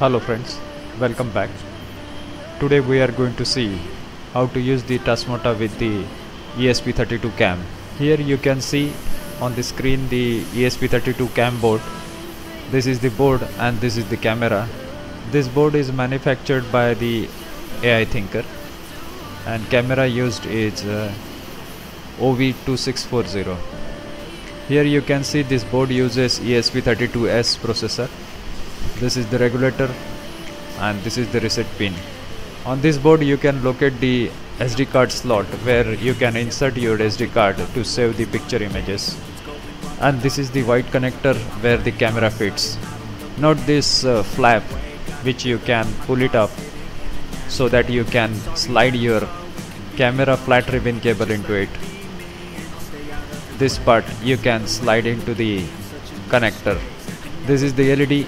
Hello friends, welcome back. Today we are going to see how to use the Tasmota with the ESP32 cam. Here you can see on the screen the ESP32 cam board. This is the board and this is the camera. This board is manufactured by the AI Thinker and camera used is uh, OV2640. Here you can see this board uses ESP32S processor. This is the regulator and this is the reset pin. On this board you can locate the SD card slot where you can insert your SD card to save the picture images. And this is the white connector where the camera fits. Note this uh, flap which you can pull it up so that you can slide your camera flat ribbon cable into it this part you can slide into the connector this is the LED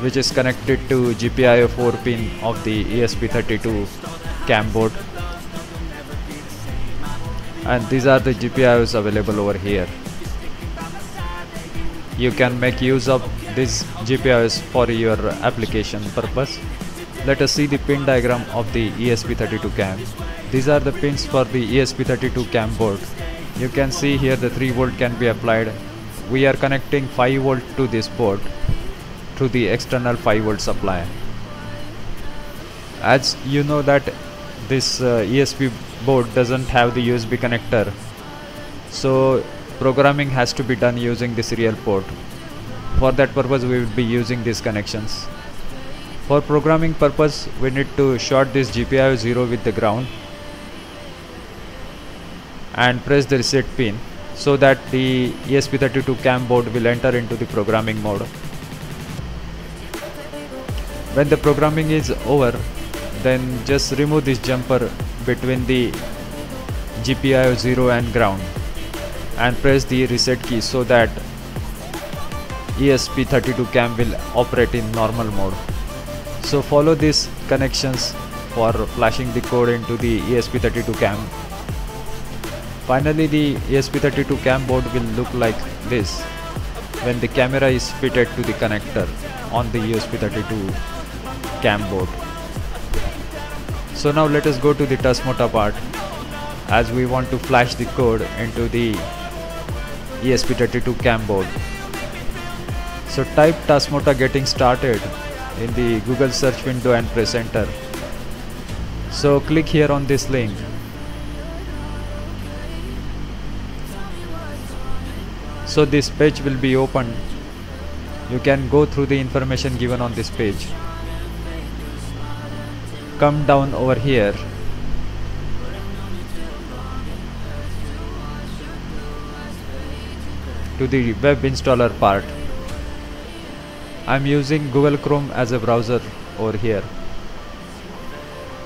which is connected to GPIO 4 pin of the ESP32 cam board. And these are the GPIOs available over here. You can make use of these GPIOs for your application purpose. Let us see the pin diagram of the ESP32 cam. These are the pins for the ESP32 cam board. You can see here the 3 volt can be applied. We are connecting 5 volt to this board through the external 5 volt supply. As you know that this uh, ESP board doesn't have the USB connector so programming has to be done using the serial port. For that purpose we will be using these connections. For programming purpose we need to short this GPIO 0 with the ground and press the reset pin so that the ESP32 cam board will enter into the programming mode when the programming is over then just remove this jumper between the GPIO 0 and ground and press the reset key so that ESP32 cam will operate in normal mode. So follow these connections for flashing the code into the ESP32 cam. Finally the ESP32 cam board will look like this when the camera is fitted to the connector on the ESP32 cam board. So now let us go to the Tasmota part as we want to flash the code into the ESP32 cam board. So type Tasmota getting started in the Google search window and press enter. So click here on this link. So this page will be open. You can go through the information given on this page. Come down over here to the web installer part. I'm using Google Chrome as a browser over here.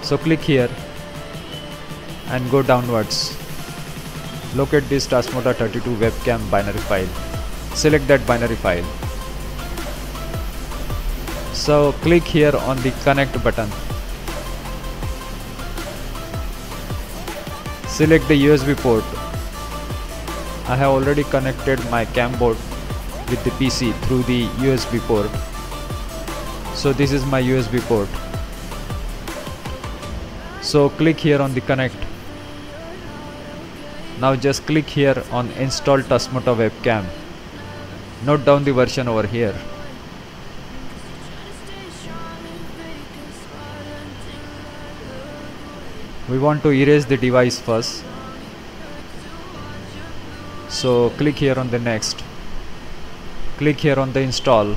So click here and go downwards. Locate this Tasmota 32 webcam binary file. Select that binary file. So click here on the connect button. Select the USB port I have already connected my cam board with the PC through the USB port. So this is my USB port. So click here on the connect. Now just click here on install Tasmota webcam. Note down the version over here. We want to erase the device first. So click here on the next. Click here on the install.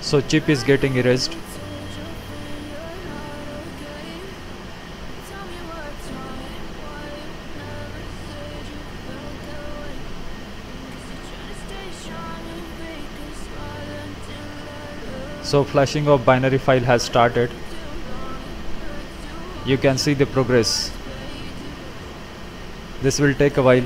So chip is getting erased. So flashing of binary file has started you can see the progress. This will take a while.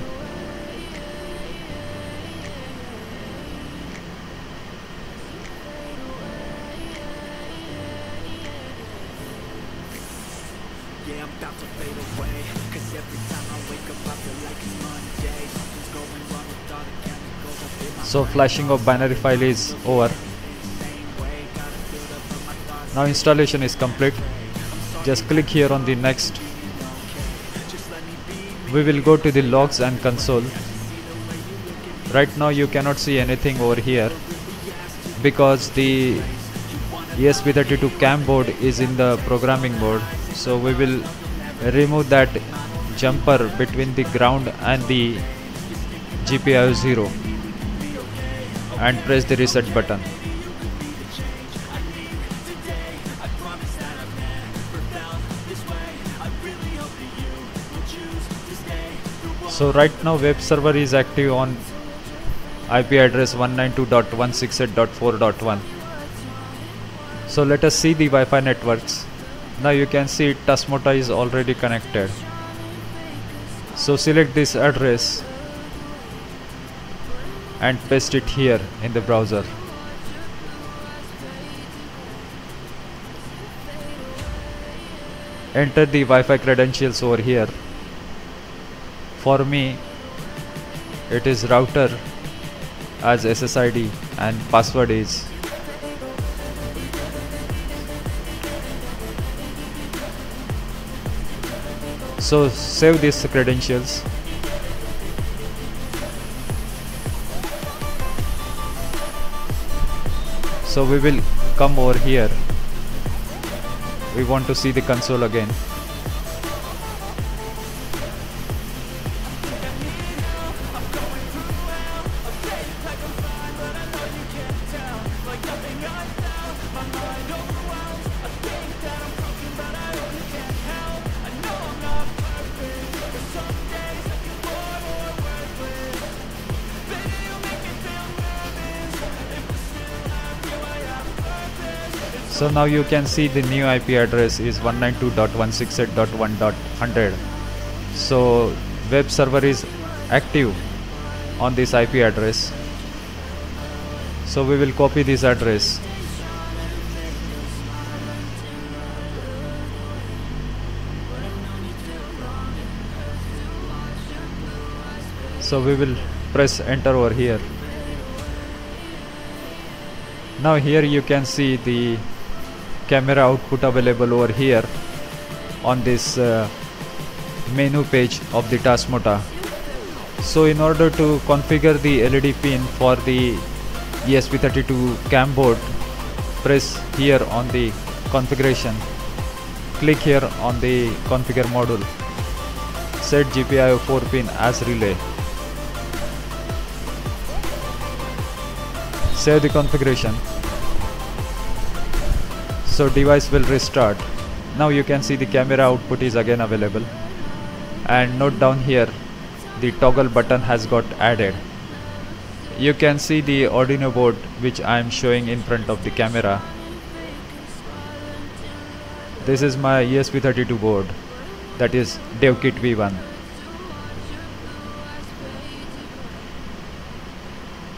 Yeah, I'm about to fade away. Cause every time I wake up I feel like it's Monday. Something's going wrong with all the chemicals so flashing of binary file is over. Now installation is complete just click here on the next. We will go to the logs and console. Right now you cannot see anything over here because the ESP32 cam board is in the programming mode. So we will remove that jumper between the ground and the GPIO 0 and press the reset button so right now web server is active on IP address 192.168.4.1 so let us see the Wi-Fi networks. Now you can see Tasmota is already connected. So select this address and paste it here in the browser. Enter the Wi-Fi credentials over here for me it is router as SSID and password is so save these credentials. So we will come over here. We want to see the console again So now you can see the new IP address is 192.168.1.100. So web server is active on this IP address. So we will copy this address. So we will press enter over here. Now here you can see the camera output available over here on this uh, menu page of the Tasmota. So in order to configure the LED pin for the ESP32 cam board, press here on the configuration. Click here on the configure module. Set GPIO 4 pin as relay. Save the configuration so device will restart. Now you can see the camera output is again available. And note down here the toggle button has got added. You can see the Arduino board which I am showing in front of the camera. This is my ESP32 board. That is DevKit V1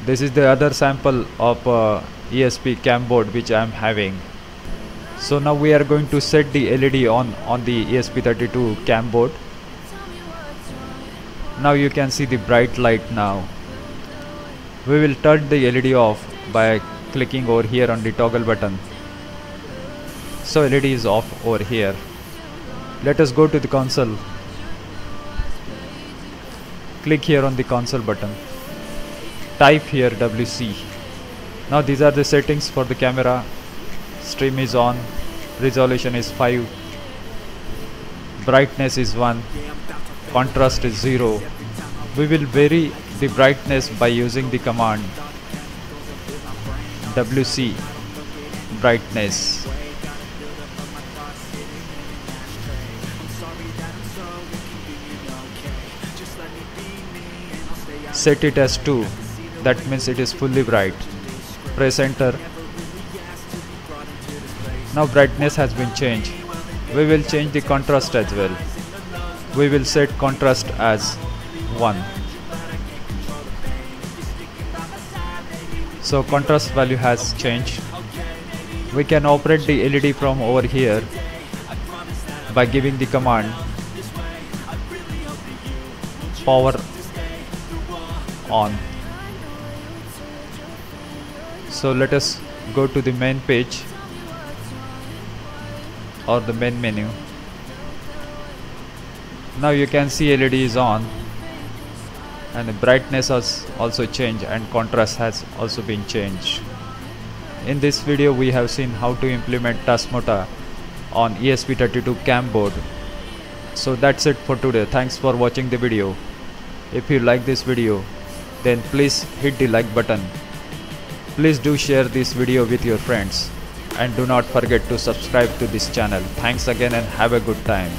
this is the other sample of uh, ESP cam board which I am having so now we are going to set the LED on on the ESP32 cam board. Now you can see the bright light now. We will turn the LED off by clicking over here on the toggle button. So LED is off over here. Let us go to the console. Click here on the console button. Type here WC now these are the settings for the camera stream is on. Resolution is 5 brightness is 1 contrast is 0 we will vary the brightness by using the command wc brightness. Set it as 2 that means it is fully bright. Press enter now brightness has been changed. We will change the contrast as well. We will set contrast as 1. So contrast value has changed. We can operate the LED from over here by giving the command power on so let us go to the main page or the main menu. Now you can see LED is on and the brightness has also changed and contrast has also been changed. In this video we have seen how to implement Tasmota on ESP32 CAM board so that's it for today. Thanks for watching the video. If you like this video then please hit the like button. Please do share this video with your friends and do not forget to subscribe to this channel. Thanks again and have a good time